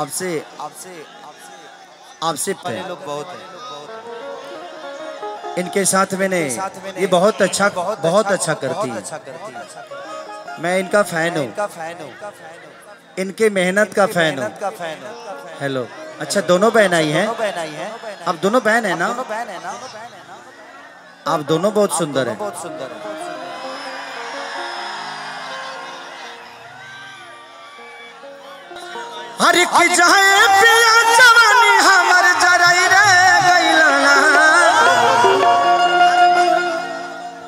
आपसे आपसे आपसे बने लोग बहुत हैं। इनके साथ मैंने ये बहुत अच्छा बहुत अच्छा करती बहुत है। अच्छा करती है। मैं इनका फ़ैन हूँ। इनका मेहनत का फ़ैन हूँ। हेलो। अच्छा दोनों बहन आई हैं? आप दोनों बहन है ना? आप दोनों बहुत सुंदर हैं। बहुत सुंदर है हर की जाए पिया जवानी हमर जराई रे गइलना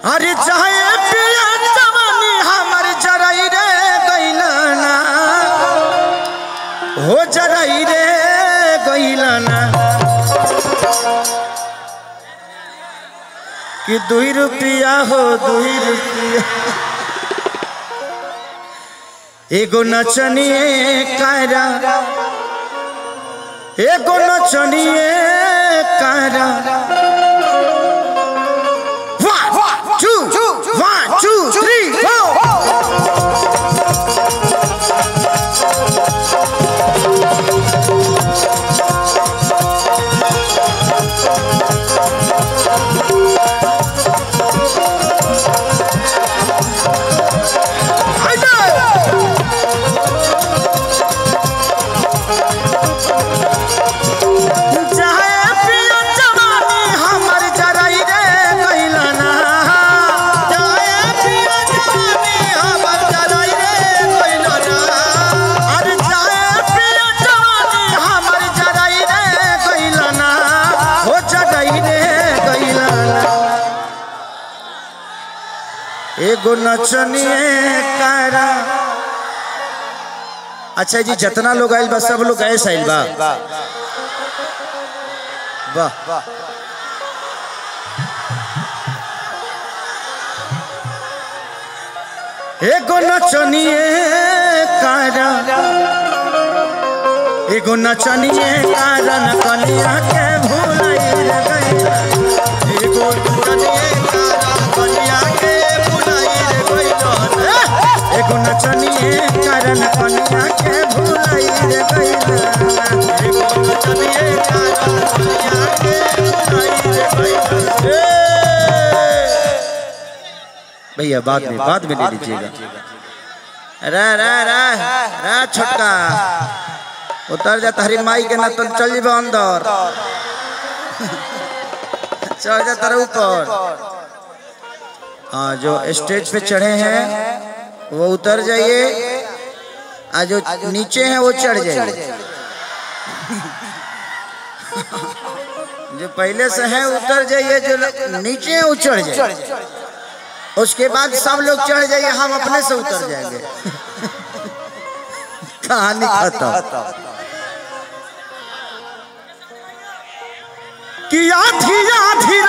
हर जाए पिया जवानी हमर जराई रे गइलना हो जराई रे गइलना कि दुई रुपया हो दुई रुपया एगो नचनिए कारा एगो नचनिए कारा एगो नचनिए कारा। अच्छा जी, जितना लोग आइल बा, सब लोग ऐसे आइल बा। वाह एगो नचनिए कारा। एगो नचनिए कारण कनिया के। भैया, बाद में बाद में ले लीजिएगा रे रे रे रे, छोटका। उतर जा तारी माई के ना तो चल जीबा अंदर। चढ़ जा तारा ऊपर। हाँ जो स्टेज पे चढ़े हैं वो उतर जाइए। आ जो नीचे हैं वो चढ़ जाइए। जो पहले से हैं उतर जाइए जो नीचे हैं वो चढ़ जाइए। उसके बाद सब लोग चढ़ जाइए हम अपने से उतर जाएँगे। कहानी खत्म। कि आधी आधी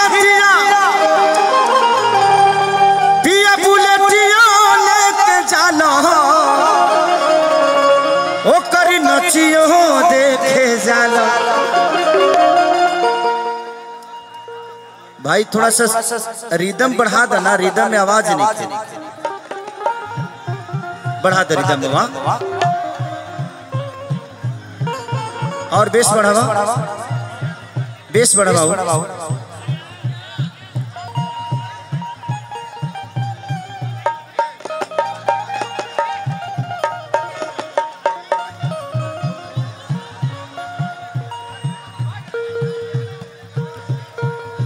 भाई, थोड़ा सा रिदम बढ़ा देना रिदम में आवाज़ नहीं थी बढ़ा दे रिदम में और बेस बढ़ावा बेस बढ़ावा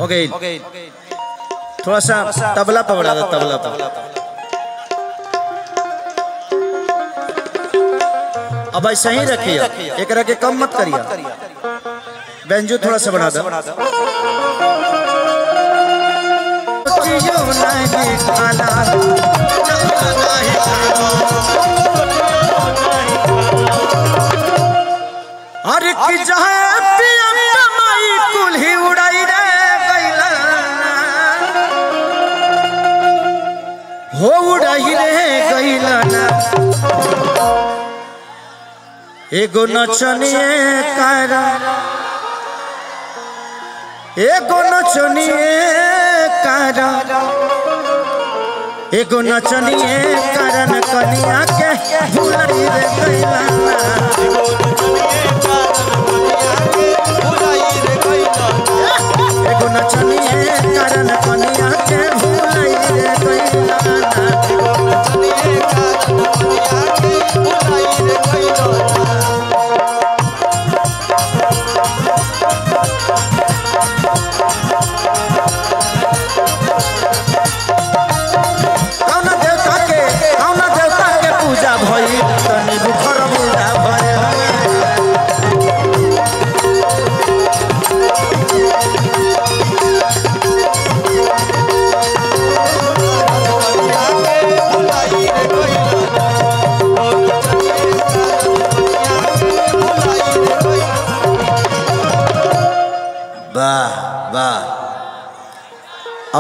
ओके थोड़ा सा तबला पर बढ़ा दो तबला पर अब ऐसा ही रखिए एक रखे कम मत करिए बेंजो थोड़ा सा बढ़ा दो। अरे की जहाँ हो उड़ाई रे गइला एगो नचनिए कारा एगो नचनिए कारा एगो नचनिए कारण कनिया के भुलाई रे कैला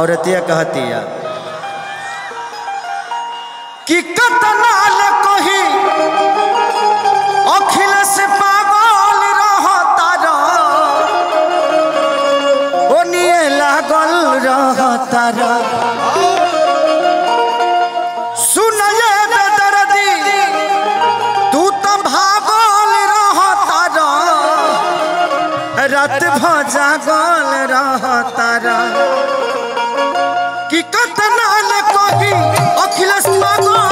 औरतिया कहतिया कि कतनाल कही अखिलेश पागल रहता रा ओनिए लागल रहता तू तो भागल रहता रा रात भजागल रहता रा अखिलेश पागल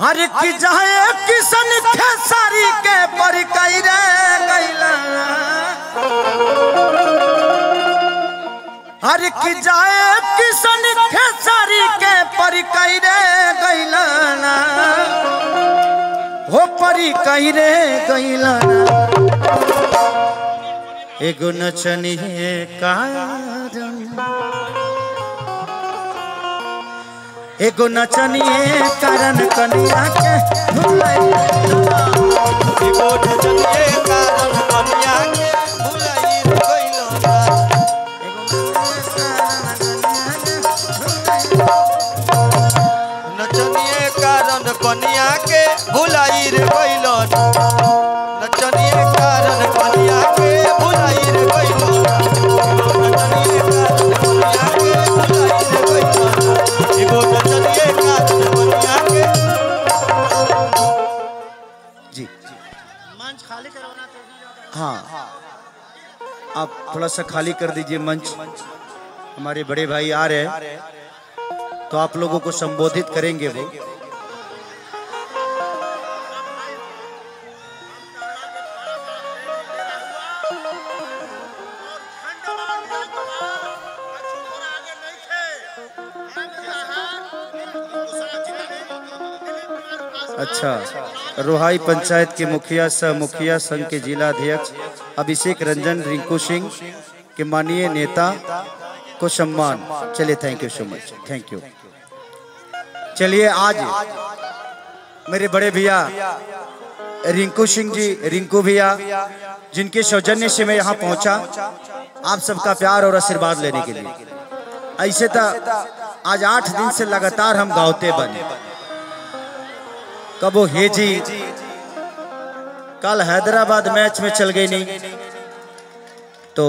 हर की जाए किसन खेसारी के पर कई रे गैला हर की जाए किसन खेसारी के पर कई रे गैला हो परी कई रे गैला एगो नचनिए कारण। एगो नचनिए कारण कनिया के भुलाई नचनिए सा खाली कर दीजिए मंच। हमारे बड़े भाई आ रहे हैं। तो आप लोगों को संबोधित करेंगे वो। अच्छा रोहाई पंचायत के मुखिया सह मुखिया संघ के जिला अध्यक्ष अभिषेक रंजन, रिंकू सिंह के माननीय नेता को सम्मान। चलिए thank you so much thank you चलिए, आज मेरे बड़े भैया रिंकू सिंह जी, रिंकू भैया, जिनके सौजन्य से मैं यहाँ पहुँचा, आप सबका प्यार और आशीर्वाद लेने के लिए। ऐसे तो आज आठ दिन से लगातार हम गावते बने। कबो हेजी कल हैदराबाद मैच में चल गई नहीं। तो